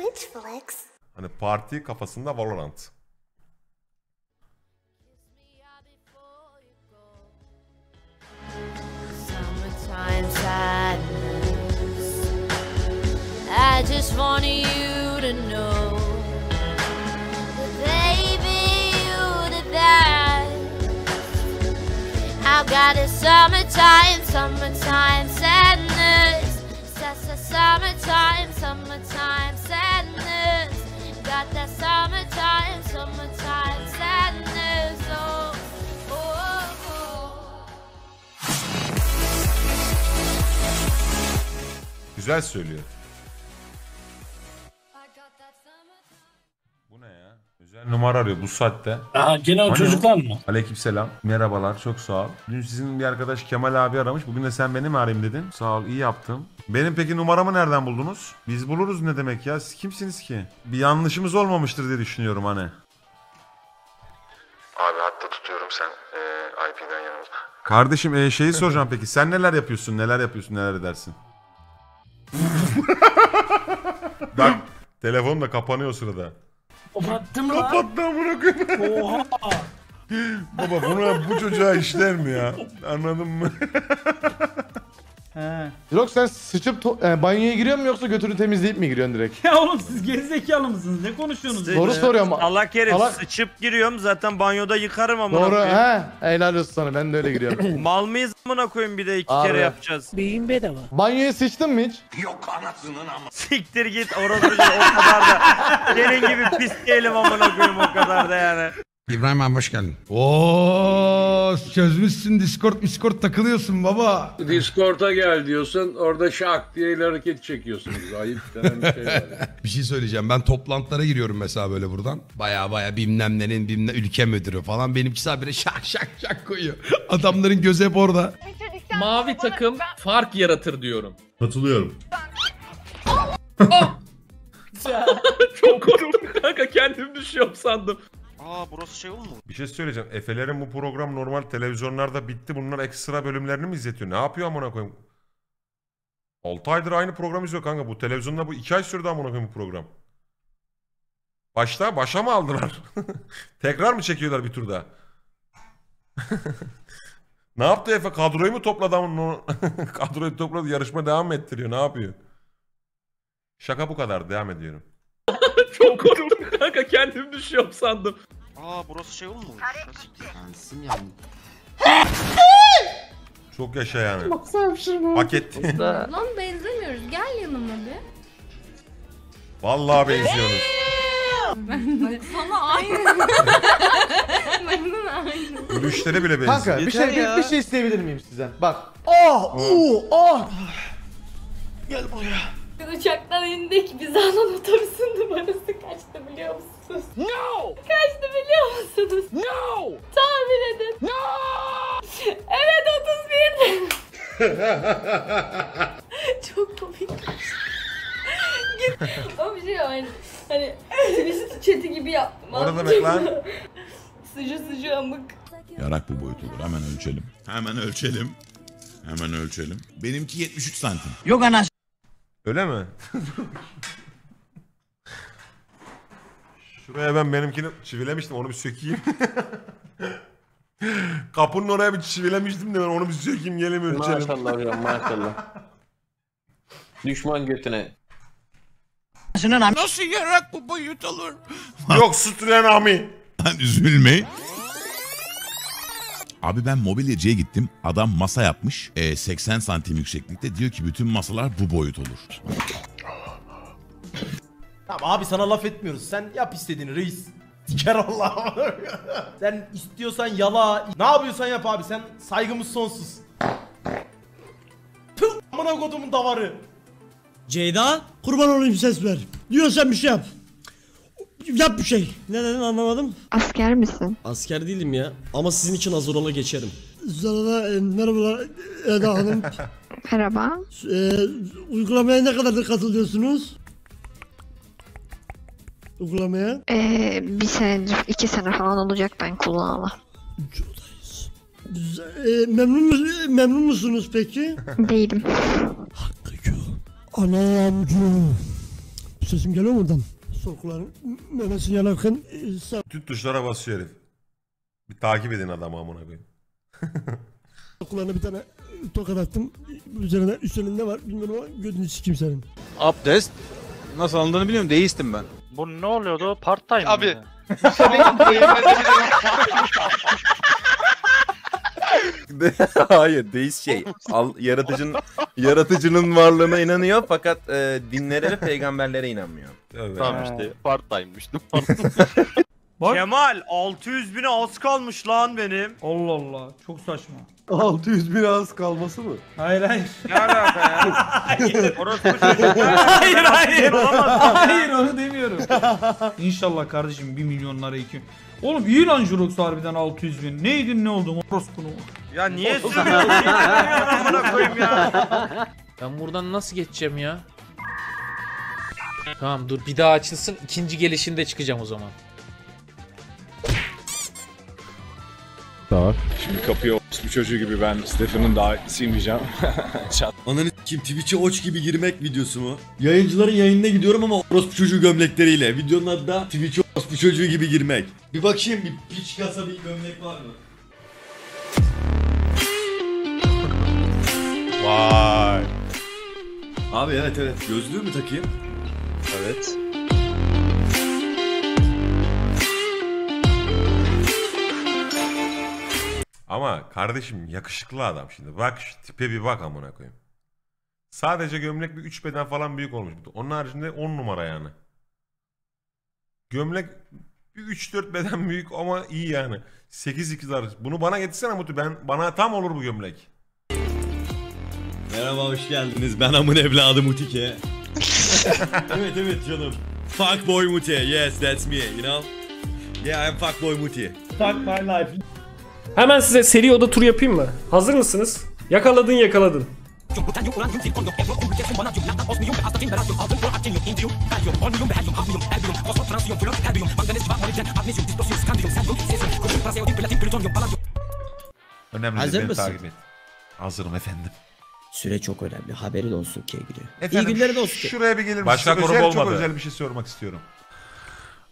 Twitch flicks. Hani parti kafasında Valorant. I just wanted you to know that baby you the best. I've got a summertime, summertime sadness. Sa- sa- Summertime, summertime sadness. Got that summertime, summertime sadness. Oh, oh, oh. Güzel söylüyor. Numara arıyor bu saatte. Aa, gene o Hani çocuklar mı? Aleykümselam. Merhabalar. Çok sağ ol. Dün sizin bir arkadaş Kemal abi aramış. Bugün de sen beni mi arayayım dedin. Sağ ol. iyi yaptım. Benim peki numaramı nereden buldunuz? Biz buluruz ne demek ya? Siz kimsiniz ki? Bir yanlışımız olmamıştır diye düşünüyorum hani. Abi hatta tutuyorum sen IP'den yanımda. Kardeşim e, şeyi soracağım peki. Sen neler yapıyorsun? Neler yapıyorsun? Neler edersin? Bak telefon da kapanıyor o sırada. Kapattım lan. Kapattı amına koyayım. Oha. Baba buna bu çocuğa işler mi ya? Anladın mı? He. Yok sen sıçıp to- e, banyoya giriyor mu yoksa götünü temizleyip mi giriyorsun direkt? Ya oğlum siz gerizekalı mısınız? Ne konuşuyorsunuz? Soru soruyorum. Allah herif Salak. sıçıp giriyorum zaten banyoda yıkarım amına Doğru koyayım. he. Helal olsun sana ben de öyle giriyorum. Mal mıyız amına koyayım bir de iki Abi. kere yapacağız. Banyoya sıçtın mı hiç? Siktir git orası o kadar da. Senin gibi pis değilim amına koyayım o kadar da yani. İbrahim abi hoş geldin. Oo çözmüşsün Discord Discord takılıyorsun baba. Discord'a gel diyorsun orada şak diye el hareket çekiyorsunuz. Ayıp denen bir şey var. ya. Bir şey söyleyeceğim ben toplantılara giriyorum mesela böyle buradan. Baya baya bilmem nenin bilmem ülke müdürü falan. Benimkisi habire şak şak şak koyuyor. Adamların gözü hep orada. Mavi takım fark yaratır diyorum. Katılıyorum. Çok korktum kanka kendim düşüyorum sandım. Aa burası şey mu? Bir şey söyleyeceğim. Efelerin bu program normal televizyonlarda bitti. Bunlar ekstra bölümlerini mi izletiyor? Ne yapıyor amına koyayım? 6 aydır aynı program izliyor kanka. Bu televizyonda bu 2 ay sürdü amına koyayım bu program. Başta başa mı aldılar? Tekrar mı çekiyorlar bir turda? ne yaptı Efe? Kadroyu mu topladı ama kadroyu topladı yarışma devam ettiriyor? Ne yapıyor? Şaka bu kadar. Devam ediyorum. Çok korktum kanka kendim düşüyorum sandım. Aa burası şey oldu mu? Çok yaşa yani. Hak etti. Lan benzemiyoruz. Gel yanıma bir. Vallahi benziyorsunuz. Sana aynı. Benden aynı. Gülüşleri bile benziyor. Kanka bir şey bir, bir şey isteyebilir miyim sizden? Bak. Oh, uh, oh. Uçaktan indik. Biz alan otobüsün numarası kaçtı biliyor musunuz? No! Kaçtı biliyor musunuz? No! Tahmin edin. No! Evet 31'di. Çok komik. Git. o bir şey yani. Hani twist chat'i gibi yaptım. O ne demek lan? Sıcı sıcı amık. Yarak bu boyut olur. Hemen ölçelim. Hemen ölçelim. Hemen ölçelim. Benimki 73 santim. Öyle mi? Şuraya ben benimkini çivilemiştim onu bir sökeyim. Kapının oraya bir çivilemiştim de ben onu bir sökeyim ölçelim. maşallah hocam maşallah. Düşman götüne. Nasıl yarak bu boyut olur? Yok sütülen ami. Lan üzülmeyin. Abi ben mobilyacıya gittim. Adam masa yapmış. E, 80 santim yükseklikte. Diyor ki bütün masalar bu boyut olur. Tamam abi sana laf etmiyoruz. Sen yap istediğini reis. Diker Allah. Sen istiyorsan yala. Ne yapıyorsan yap abi. Sen saygımız sonsuz. Tüh amına kodumun davarı. Ceyda kurban olayım ses ver. Diyorsan bir şey yap. Yap bir şey. Ne dedin anlamadım. Asker misin? Asker değilim ya ama sizin için hazır ola geçerim. Sana e, merhabalar Eda Hanım. Merhaba. e, uygulamaya ne kadardır katılıyorsunuz? Uygulamaya? Ee, bir senedir, iki sene falan olacak ben kullanalı. E, memnun, mus- memnun musunuz peki? Değilim. Anam sesim geliyor mu buradan? Sol kulağın memesini yanarken e, Tüm tuşlara basıyor herif. Bir takip edin adamı amına koyayım. kulağına bir tane e, tokat attım. Üzerine üstünün ne var bilmiyorum ama gözünü sikeyim senin. Abdest nasıl alındığını biliyorum. Deistim ben. Bu ne oluyordu? Part time Abi. Hayır deist şey. Al, yaratıcının yaratıcının varlığına inanıyor fakat e, dinlere ve peygamberlere inanmıyor. Tamam işte. Part time'mış. Kemal 600 bine az kalmış lan benim. Allah Allah. Çok saçma. 600 bin az kalması mı? Hayır hayır. Ne alaka ya? Orası bu çocuk. hayır hayır. Olamaz. hayır onu demiyorum. İnşallah kardeşim 1 milyonlara 2. Oğlum iyi lan Jurox harbiden 600 bin. Neydin ne oldun orospunu? Ya niye sürüyorsun? Amına koyayım ya. Ben buradan nasıl geçeceğim ya? Tamam dur bir daha açılsın ikinci gelişinde çıkacağım o zaman. Şimdi kapıya bu çocuğu gibi ben Stefan'ın davetlisiyim diyeceğim. Çat. Ananı kim Twitch'e oç gibi girmek videosu mu? Yayıncıların yayınına gidiyorum ama orospu çocuğu gömlekleriyle. Videonun adı da Twitch'e orospu çocuğu gibi girmek. Bir bakayım bir piç kasa bir gömlek var mı? Abi evet evet gözlüğü mü takayım? Evet. Ama kardeşim yakışıklı adam şimdi. Bak şu tipe bir bak amına koyayım. Sadece gömlek bir 3 beden falan büyük olmuş. Onun haricinde 10 numara yani. Gömlek bir 3-4 beden büyük ama iyi yani. 8-2 arası. Bunu bana getirsene Mutu. Ben, bana tam olur bu gömlek. Merhaba hoş geldiniz. Ben amın evladı Mutike. evet evet canım. Fuckboy Muti. Yes that's me you know. Yeah I'm fuckboy Muti. Fuck my life. Hemen size seri oda turu yapayım mı? Hazır mısınız? Yakaladın yakaladın. Önemli Hazır mısın? Hazırım efendim. Süre çok önemli. Haberin olsun Kegri. Efendim, İyi günlerin olsun. Şuraya bir gelir Başka misiniz? grup özel, Çok olmadı. özel bir şey sormak istiyorum.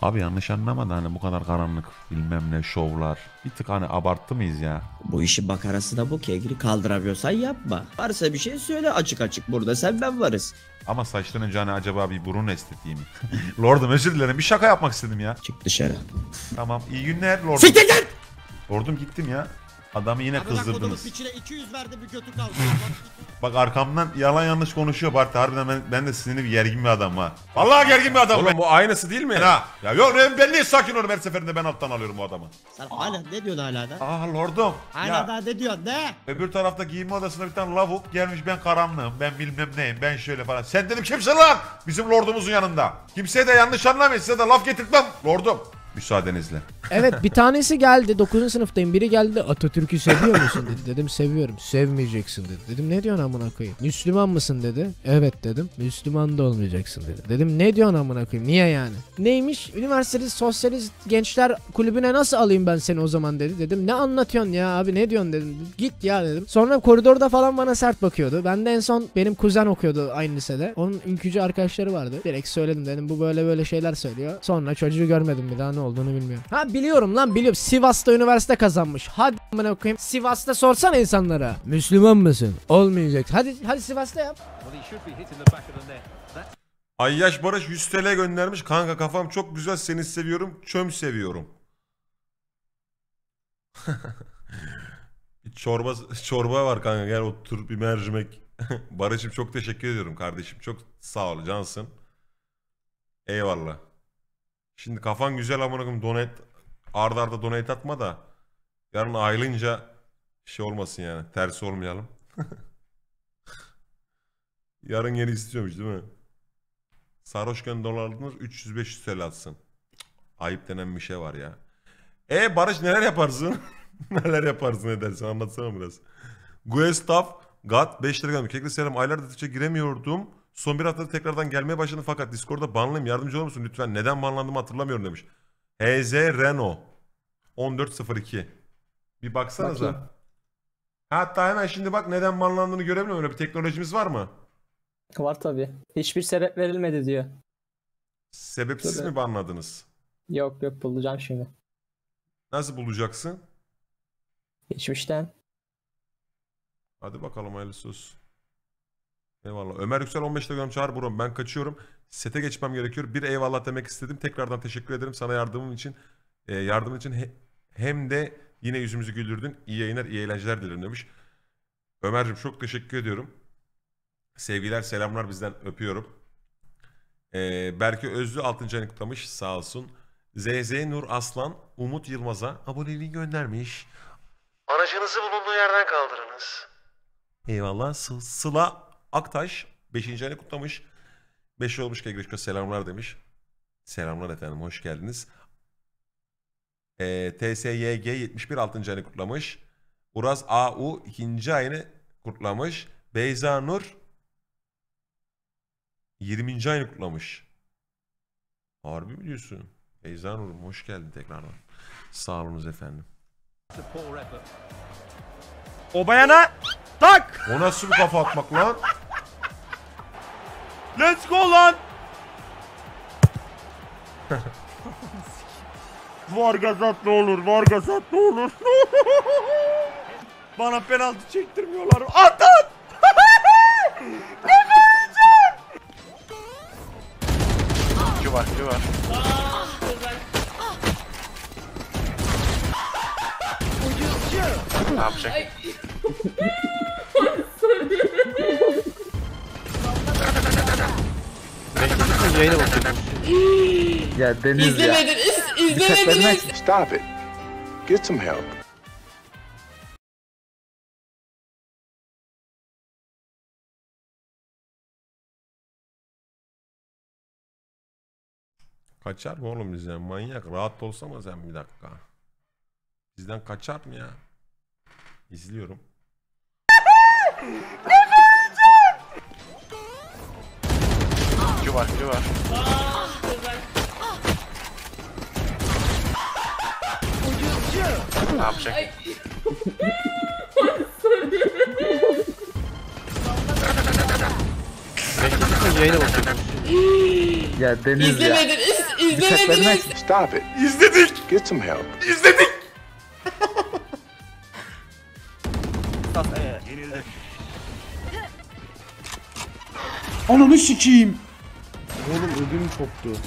Abi yanlış anlama da hani bu kadar karanlık bilmem ne şovlar. Bir tık hani abarttı mıyız ya? Bu işin bakarası da bu Kegri. Kaldıramıyorsan yapma. Varsa bir şey söyle açık açık. Burada sen ben varız. Ama saçtan önce hani acaba bir burun estetiği mi? Lordum özür dilerim bir şaka yapmak istedim ya. Çık dışarı. Tamam iyi günler Lordum. Siktir git! Lordum gittim ya. Adamı yine kızdırdınız. içine 200 verdi bir götü kaldı. Bak arkamdan yalan yanlış konuşuyor Bartu. Harbiden ben, ben de sinirli bir gergin bir adam ha. Vallahi gergin bir adam. Oğlum bu aynısı değil mi? Ha. Ya yok ben, ben niye sakin olurum her seferinde ben alttan alıyorum bu adamı. Sen hala ne diyorsun hala da? Aa lordum. Hala Ya daha ne diyorsun ne? öbür tarafta giyinme odasında bir tane lavuk gelmiş ben karanlığım ben bilmem neyim ben şöyle falan. Sen dedim kimsin lan? Bizim lordumuzun yanında. Kimseye de yanlış anlamayın size de laf getirtmem. Lordum. Müsaadenizle. Evet bir tanesi geldi 9. sınıftayım biri geldi Atatürk'ü seviyor musun dedi. Dedim seviyorum. Sevmeyeceksin dedi. Dedim ne diyorsun amına koyayım? Müslüman mısın dedi. Evet dedim. Müslüman da olmayacaksın dedi. Dedim ne diyorsun amına koyayım? Niye yani? Neymiş? Üniversitede sosyalist gençler kulübüne nasıl alayım ben seni o zaman dedi. Dedim ne anlatıyorsun ya abi ne diyorsun dedim. Git ya dedim. Sonra koridorda falan bana sert bakıyordu. Ben de en son benim kuzen okuyordu aynı lisede. Onun ülkücü arkadaşları vardı. Direkt söyledim dedim bu böyle böyle şeyler söylüyor. Sonra çocuğu görmedim bir daha ne olduğunu bilmiyorum. Ha biliyorum lan biliyorum. Sivas'ta üniversite kazanmış. Hadi amına koyayım. Sivas'ta sorsana insanlara. Müslüman mısın? Olmayacak. Hadi hadi Sivas'ta yap. Ayyaş Barış 100 TL göndermiş. Kanka kafam çok güzel seni seviyorum. Çöm seviyorum. bir çorba çorba var kanka gel otur bir mercimek. Barış'ım çok teşekkür ediyorum kardeşim. Çok sağ ol cansın. Eyvallah. Şimdi kafan güzel amına koyayım donate arda arda donate atma da yarın ayrılınca şey olmasın yani tersi olmayalım. yarın yeni istiyormuş değil mi? Sarhoşken dolardınız 300-500 TL atsın. Ayıp denen bir şey var ya. E Barış neler yaparsın? neler yaparsın edersin anlatsana biraz. Gustav Gat 5 lira göndermiş. Kekli selam aylardır giremiyordum. Son bir haftada tekrardan gelmeye başladım fakat Discord'da banlıyım. Yardımcı olur musun lütfen? Neden banlandığımı hatırlamıyorum demiş. HZ Renault 1402. Bir baksanıza. Bakayım. Hatta hemen şimdi bak neden banlandığını görebiliyor? Öyle bir teknolojimiz var mı? Var tabi. Hiçbir sebep verilmedi diyor. Sebepsiz Tabii. mi banladınız? Yok yok bulacağım şimdi. Nasıl bulacaksın? Geçmişten. Hadi bakalım hayırlısı olsun. Eyvallah. Ömer Yüksel 15'te gördüm çağır buram. Ben kaçıyorum. Sete geçmem gerekiyor. Bir eyvallah demek istedim. Tekrardan teşekkür ederim sana yardımın için. Ee, yardımın için he- hem de yine yüzümüzü güldürdün. İyi yayınlar, iyi eğlenceler dilerim demiş. Ömer'cim çok teşekkür ediyorum. Sevgiler, selamlar bizden öpüyorum. Ee, Berke Özlü 6. ayını kutlamış sağ olsun. ZZ Nur Aslan Umut Yılmaz'a aboneliği göndermiş. Aracınızı bulunduğu yerden kaldırınız. Eyvallah. Sı- Sıla Aktaş 5. ayını kutlamış. 5 olmuş Kegreşko selamlar demiş. Selamlar efendim hoş geldiniz. Ee, TSYG 71 6. ayını kutlamış. Uraz AU 2. ayını kutlamış. Beyza Nur 20. ayını kutlamış. Harbi mi diyorsun? Beyza Nur'um hoş geldin tekrardan. Sağ olunuz efendim. O bayana tak. O nasıl bir kafa atmak lan? Let's go lan. Vargasat ne olur, Vargasat ne olur. Bana penaltı çektirmiyorlar. At at. Q var, Q var. Ne yapacak? Yayına bakıyorum. ya Deniz ya. İzlemediniz, izlemediniz. Stop it. Get some help. Kaçar mı oğlum bizden? Manyak. Rahat olsana sen bir dakika. Bizden kaçar mı ya? İzliyorum. Var, Q var. Ne yapacak? Yayına bakıyorum. ya Deniz ya. İzlemediniz, izlemediniz. Stop it. İzledik. Get some help. İzledik. Ananı sikeyim. Oğlum ödüm koptu.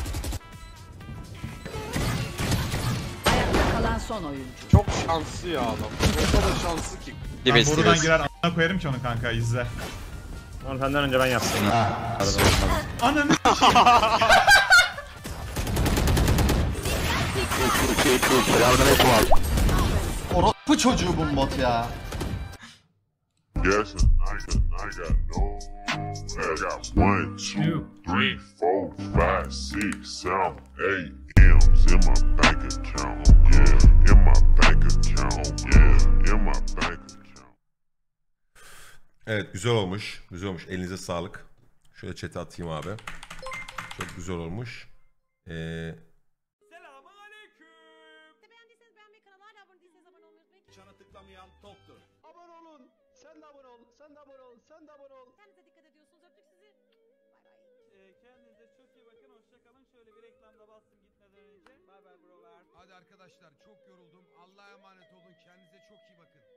Kalan son oyuncu. Çok şanslı ya adam. O kadar şanslı ki. Ben buradan girer a**ına koyarım ki onu kanka izle. Onu senden önce ben yaptım. Ananı Orospu çocuğu bu bot ya. Yes, I got, I got no. I got one, two, three, four, five, six, seven, eight M's in my bank account. Yeah, in my bank account. Yeah, in my bank account. Evet güzel olmuş. Güzel olmuş. Elinize sağlık. Şöyle chat'e atayım abi. Çok güzel olmuş. Ee, çok iyi bakın.